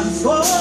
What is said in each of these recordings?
unfold.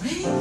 Ready?